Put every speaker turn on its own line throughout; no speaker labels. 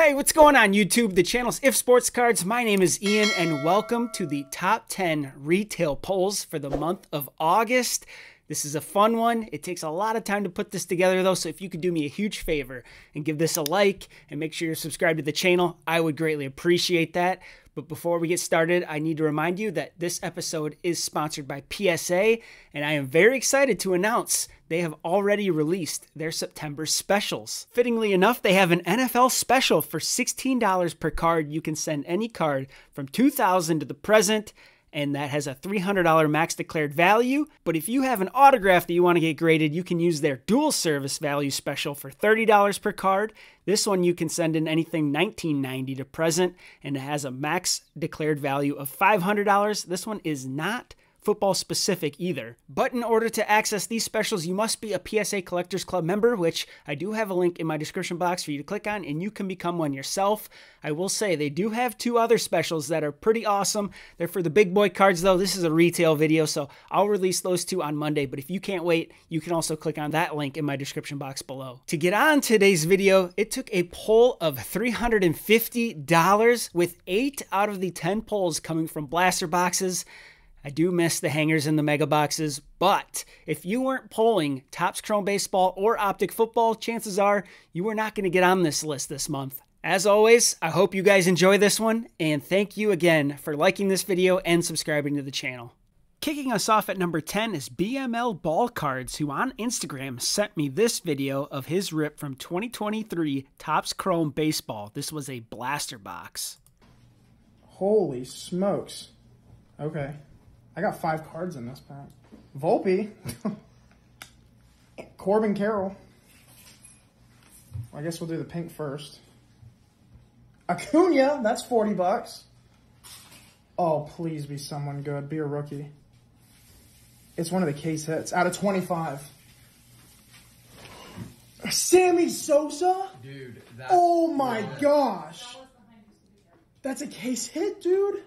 Hey, what's going on YouTube? The channel's If Sports Cards. My name is Ian and welcome to the top 10 retail polls for the month of August. This is a fun one. It takes a lot of time to put this together though, so if you could do me a huge favor and give this a like and make sure you're subscribed to the channel, I would greatly appreciate that. But before we get started, I need to remind you that this episode is sponsored by PSA, and I am very excited to announce they have already released their September specials. Fittingly enough, they have an NFL special for $16 per card. You can send any card from 2000 to the present and that has a $300 max declared value. But if you have an autograph that you want to get graded, you can use their dual service value special for $30 per card. This one you can send in anything 1990 to present and it has a max declared value of $500. This one is not football specific either. But in order to access these specials, you must be a PSA Collectors Club member, which I do have a link in my description box for you to click on, and you can become one yourself. I will say they do have two other specials that are pretty awesome. They're for the big boy cards, though. This is a retail video, so I'll release those two on Monday. But if you can't wait, you can also click on that link in my description box below. To get on today's video, it took a poll of $350 with eight out of the 10 polls coming from blaster boxes. I do miss the hangers in the mega boxes, but if you weren't polling Topps Chrome Baseball or Optic Football, chances are you were not going to get on this list this month. As always, I hope you guys enjoy this one, and thank you again for liking this video and subscribing to the channel. Kicking us off at number 10 is BML Ball Cards, who on Instagram sent me this video of his rip from 2023 Topps Chrome Baseball. This was a blaster box.
Holy smokes. Okay. I got five cards in this pack. Volpe. Corbin Carroll. I guess we'll do the pink first. Acuna, that's 40 bucks. Oh, please be someone good. Be a rookie. It's one of the case hits out of 25. Sammy Sosa?
Dude,
Oh my gosh. That's a case hit, dude.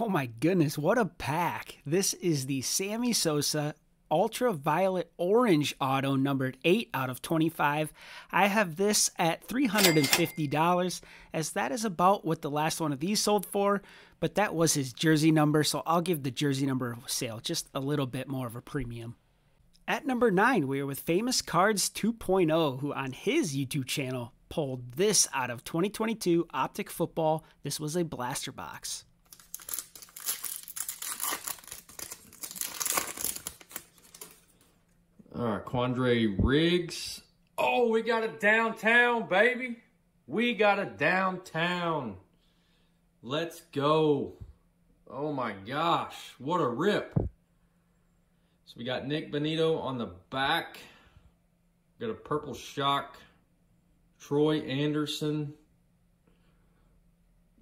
Oh my goodness, what a pack. This is the Sammy Sosa Ultraviolet Orange Auto numbered 8 out of 25. I have this at $350 as that is about what the last one of these sold for, but that was his jersey number, so I'll give the jersey number of sale just a little bit more of a premium. At number 9, we are with Famous Cards 2.0, who on his YouTube channel pulled this out of 2022 Optic Football. This was a blaster box.
All right, Quandre Diggs. Oh, we got a downtown, baby. We got a downtown. Let's go. Oh my gosh, what a rip. So we got Nik Bonitto on the back. Got a purple shock. Troy Andersen.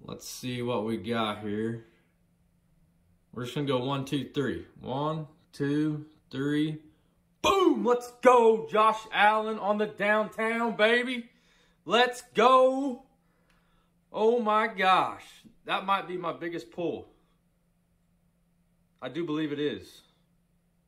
Let's see what we got here. We're just gonna go one, two, three. One, two, three. Boom! Let's go, Josh Allen on the downtown, baby. Let's go. Oh my gosh. That might be my biggest pull. I do believe it is.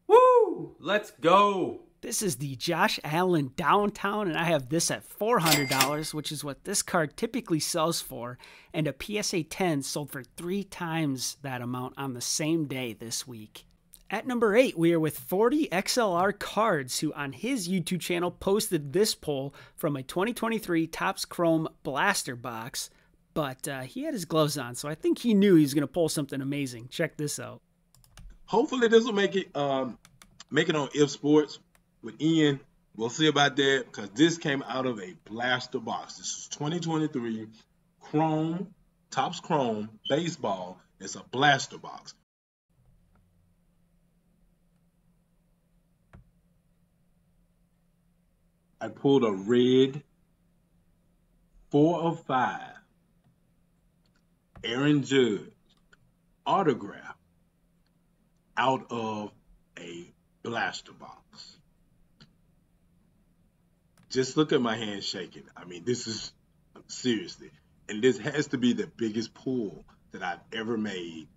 Woo! Let's go.
This is the Josh Allen Downtown, and I have this at $400, which is what this card typically sells for. And a PSA 10 sold for three times that amount on the same day this week. At number 8, we are with 40 XLR Cards, who on his YouTube channel posted this poll from a 2023 Topps Chrome Blaster box, but uh, he had his gloves on, so I think he knew he was going to pull something amazing. Check this out.
Hopefully, this will make it um, make it on If Sports with Ian. We'll see about that because this came out of a blaster box. This is 2023 Chrome Topps Chrome Baseball. It's a blaster box. I pulled a red four of five Aaron Judge autograph out of a blaster box. Just look at my hand shaking. I mean, this is seriously, and this has to be the biggest pull that I've ever made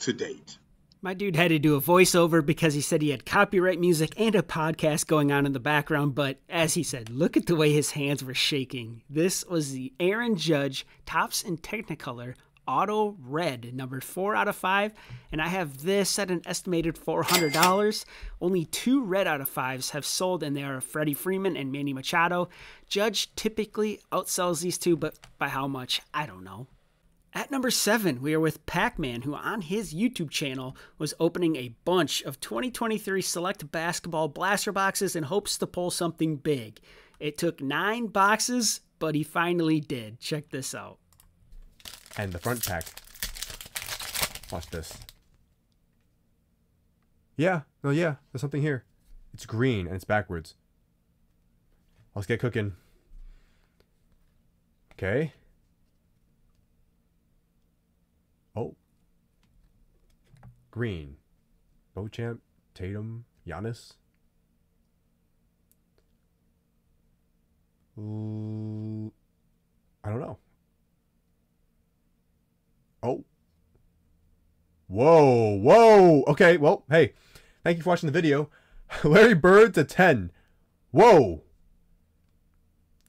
to date.
My dude had to do a voiceover because he said he had copyright music and a podcast going on in the background, but as he said, look at the way his hands were shaking. This was the Aaron Judge Topps in Technicolor Auto Red, numbered 4 out of 5, and I have this at an estimated $400. Only two red out of 5s have sold, and they are Freddie Freeman and Manny Machado. Judge typically outsells these two, but by how much? I don't know. At number seven, we are with Pac Man, who on his YouTube channel was opening a bunch of 2023 select basketball blaster boxes in hopes to pull something big. It took nine boxes, but he finally did. Check this out.
And the front pack. Watch this. Yeah, no, yeah, there's something here. It's green and it's backwards. Let's get cooking. Okay. Oh. Green. Beauchamp, Tatum, Giannis. I don't know. Oh. Whoa, whoa. Okay, well, hey, thank you for watching the video. Larry Bird to 10. Whoa.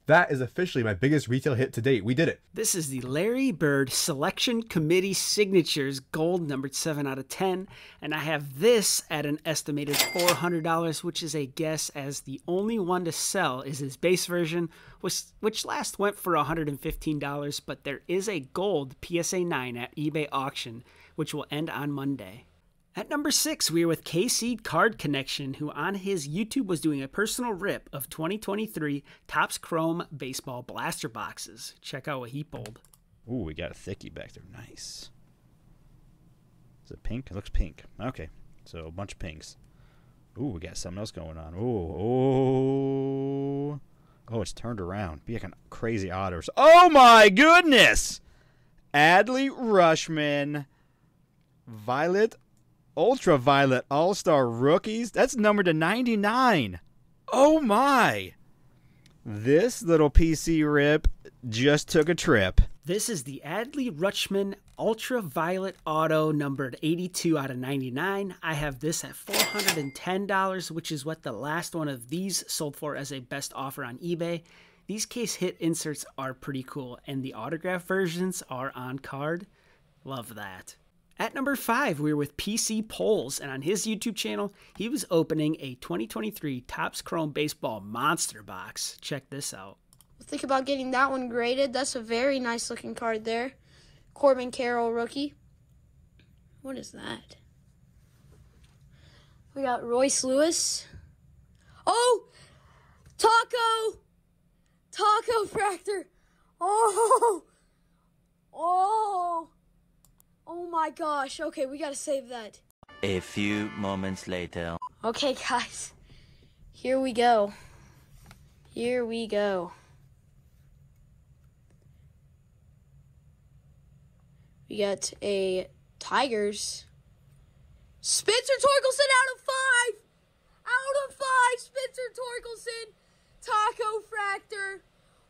That is officially my biggest retail hit to date. We did it.
This is the Larry Bird Selection Committee Signatures Gold numbered 7 out of 10. And I have this at an estimated $400, which is a guess as the only one to sell is his base version, which, which last went for $115. But there is a gold PSA 9 at eBay auction, which will end on Monday. At number six, we are with KC Card Connection, who on his YouTube was doing a personal rip of 2023 Topps Chrome Baseball Blaster Boxes. Check out what he pulled.
Ooh, we got a thickie back there. Nice. Is it pink? It looks pink. Okay, so a bunch of pinks. Ooh, we got something else going on. Ooh, oh, oh, it's turned around. Be like a crazy otters. Oh my goodness! Adley Rutschman, Violet Ultraviolet All Star Rookies. That's numbered to 99. Oh my. This little PC rip just took a trip.
This is the Adley Rutschman Ultraviolet Auto numbered 82 out of 99. I have this at $410, which is what the last one of these sold for as a best offer on eBay. These case hit inserts are pretty cool, and the autograph versions are on card. Love that. At number five, we were with PC Polls, and on his YouTube channel, he was opening a 2023 Topps Chrome Baseball Monster Box. Check this out.
Think about getting that one graded. That's a very nice looking card there. Corbin Carroll rookie. What is that? We got Royce Lewis. Oh! Taco! Taco Fractor! Oh! Oh! Oh my gosh. Okay, we gotta save that.
A few moments later.
Okay, guys. Here we go. Here we go. We got a Tigers. Spencer Torkelson out of five! Out of five! Spencer Torkelson! Taco Fractor!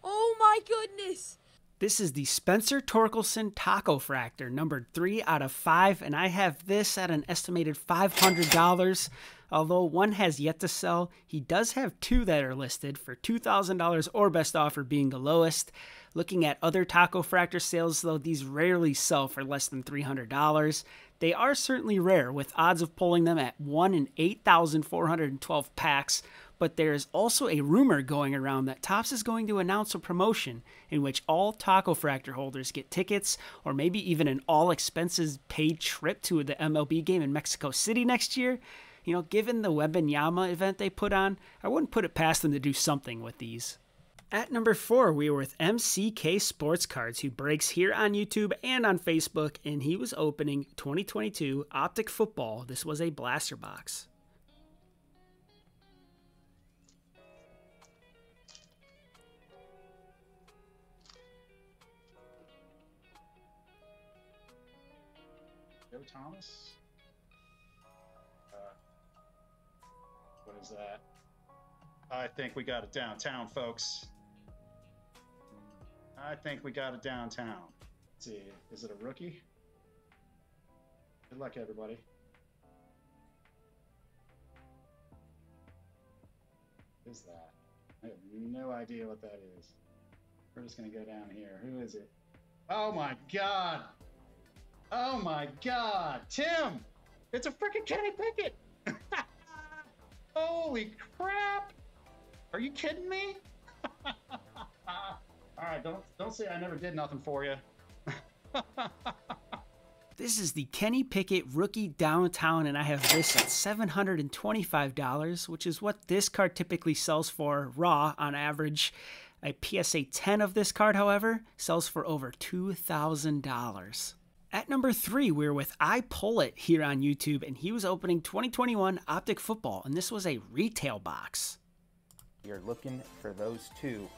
Oh my goodness!
This is the Spencer Torkelson Taco Fractor, numbered 3 out of 5, and I have this at an estimated $500. Although one has yet to sell, he does have two that are listed for $2,000 or best offer being the lowest. Looking at other Taco Fractor sales, though, these rarely sell for less than $300. They are certainly rare, with odds of pulling them at 1 in 8,412 packs, but there is also a rumor going around that Topps is going to announce a promotion in which all Taco Fractor holders get tickets or maybe even an all expenses paid trip to the MLB game in Mexico City next year. You know, given the Wembanyama event they put on, I wouldn't put it past them to do something with these. At number four, we were with MCK Sports Cards, who breaks here on YouTube and on Facebook, and he was opening 2022 Optic Football. This was a blaster box.
Go Thomas. Uh, what is that? I think we got it downtown, folks. I think we got it downtown. Let's see, is it a rookie? Good luck, everybody. What is that? I have no idea what that is. We're just gonna go down here. Who is it? Oh my god! Oh my god! Tim! It's a freaking Kenny Pickett! Holy crap! Are you kidding me? Alright, don't don't say I never did nothing for you.
This is the Kenny Pickett rookie downtown, and I have this at $725, which is what this card typically sells for raw on average. A PSA 10 of this card, however, sells for over $2,000. At number three, we're with I Pull It here on YouTube, and he was opening 2021 Optic Football, and this was a retail box.
You're looking for those two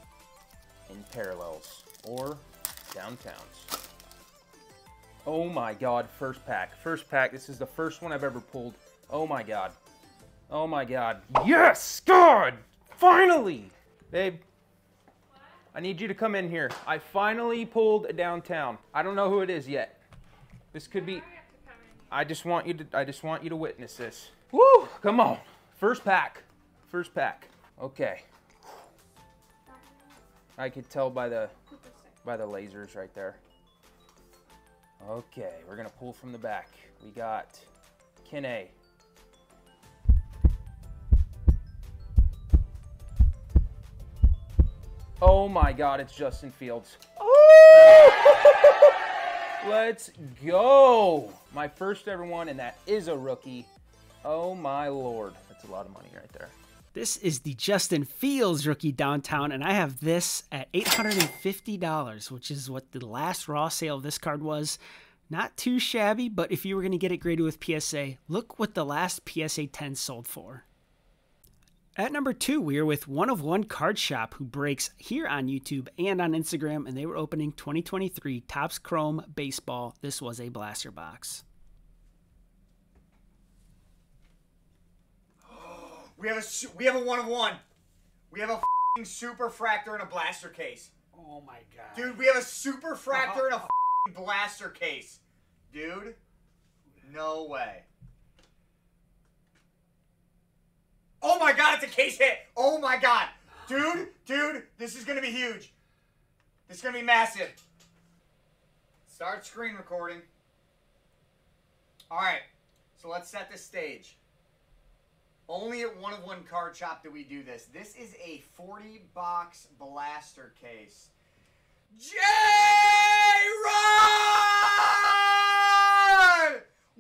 in parallels or downtowns. Oh my god, first pack. First pack. This is the first one I've ever pulled. Oh my god. Oh my god. Yes! God! Finally! Babe, I need you to come in here. I finally pulled a downtown. I don't know who it is yet. This could be I just want you to I just want you to witness this. Woo! Come on. First pack. First pack. Okay. I could tell by the by the lasers right there. Okay, we're gonna pull from the back. We got Kinney. Oh my god, it's Justin Fields. Oh! Let's go! My first ever one, and that is a rookie. Oh my lord. That's a lot of money right there.
This is the Justin Fields rookie downtown, and I have this at $850, which is what the last raw sale of this card was. Not too shabby, but if you were going to get it graded with PSA, look what the last PSA 10 sold for. At number two, we are with One of One Card Shop, who breaks here on YouTube and on Instagram, and they were opening 2023 Topps Chrome Baseball. This was a blaster box.
We have a we have a one of one. We have a f***ing super fractor in a blaster case.
Oh my god.
Dude, we have a super fractor in a uh-huh. f***ing blaster case. Dude, no way. Oh my god, it's a case hit. Oh my god. Dude, dude, this is gonna be huge. This is gonna be massive. Start screen recording. Alright, so let's set the stage. Only at one of one card shop do we do this. This is a 40 box blaster case. J Rod!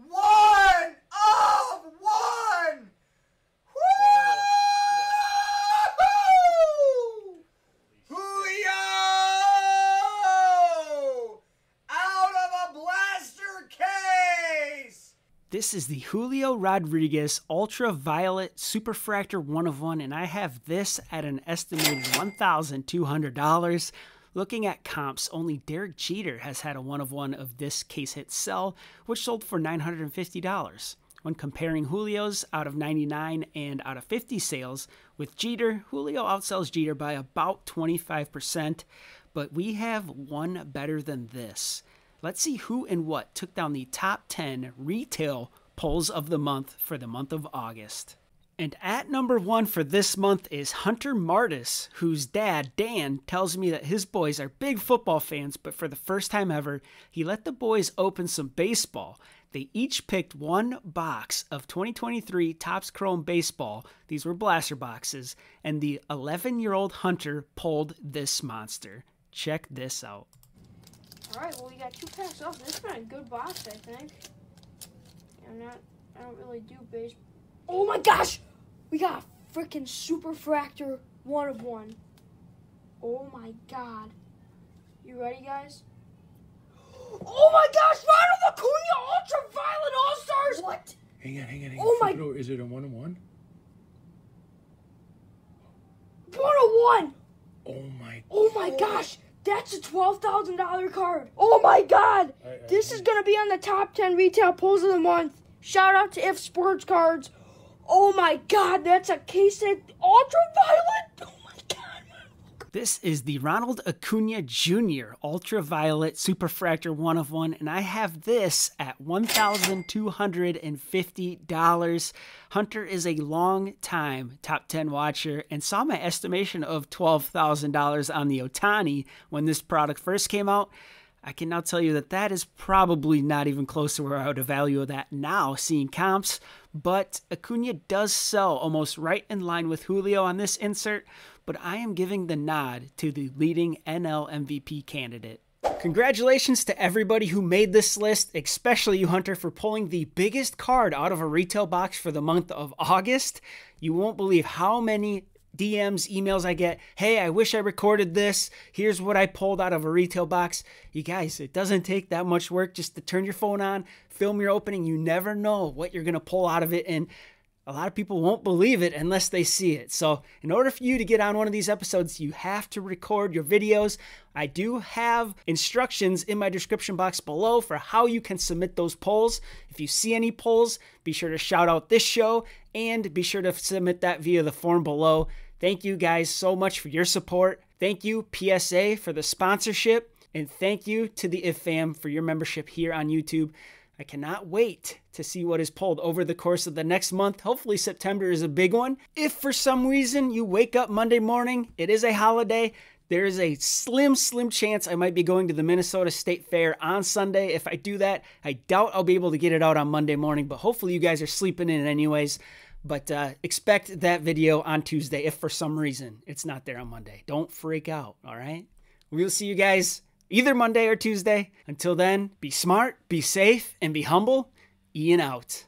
One of one! Woo! Julio! Out of a blaster case!
This is the Julio Rodriguez Ultraviolet Superfractor 1 of 1, and I have this at an estimated $1,200. Looking at comps, only Derek Jeter has had a 1 of 1 of this case hit sell, which sold for $950. When comparing Julio's out of 99 and out of 50 sales with Jeter, Julio outsells Jeter by about 25%, but we have one better than this. Let's see who and what took down the top 10 retail polls of the month for the month of August. And at number one for this month is Hunter Martis, whose dad, Dan, tells me that his boys are big football fans, but for the first time ever, he let the boys open some baseball. They each picked one box of 2023 Topps Chrome Baseball. These were blaster boxes, and the 11 year old Hunter pulled this monster. Check this out.
All right, well we got two packs off. This has been a good box, I think. I'm not. I don't really do base. Oh my gosh, we got a freaking super fractor one of one. Oh my god. You ready, guys? Oh my gosh, Ronald Acuna Ultraviolet All Stars. What?
Hang on, hang on, hang
Oh
on.
my-
Flip it over. Is it a one on one?
One of one.
Oh my.
Oh my gosh, that's a twelve thousand dollar card. Oh my god, this is gonna be on the top ten retail pulls of the month. Shout out to If Sports Cards. Oh my god, that's a case set ultraviolet.
This is the Ronald Acuna Jr. Ultraviolet Superfractor 1 of 1, and I have this at $1,250. Hunter is a long time top 10 watcher and saw my estimation of $12,000 on the Ohtani when this product first came out. I can now tell you that that is probably not even close to where I would evaluate that now, seeing comps. But Acuna does sell almost right in line with Julio on this insert, but I am giving the nod to the leading NL MVP candidate. Congratulations to everybody who made this list, especially you, Hunter, for pulling the biggest card out of a retail box for the month of August. You won't believe how many DMs, emails I get. Hey, I wish I recorded this. Here's what I pulled out of a retail box. You guys, it doesn't take that much work just to turn your phone on, film your opening. You never know what you're going to pull out of it. And a lot of people won't believe it unless they see it. So, in order for you to get on one of these episodes, you have to record your videos. I do have instructions in my description box below for how you can submit those polls. If you see any polls, be sure to shout out this show and be sure to submit that via the form below. Thank you guys so much for your support. Thank you, PSA, for the sponsorship. And thank you to the If Fam for your membership here on YouTube. I cannot wait to see what is pulled over the course of the next month. Hopefully, September is a big one. If for some reason you wake up Monday morning, it is a holiday, there is a slim, slim chance I might be going to the Minnesota State Fair on Sunday. If I do that, I doubt I'll be able to get it out on Monday morning, but hopefully, you guys are sleeping in anyways. But uh, expect that video on Tuesday if for some reason it's not there on Monday. Don't freak out, all right? We will see you guys either Monday or Tuesday. Until then, be smart, be safe, and be humble. Ian out.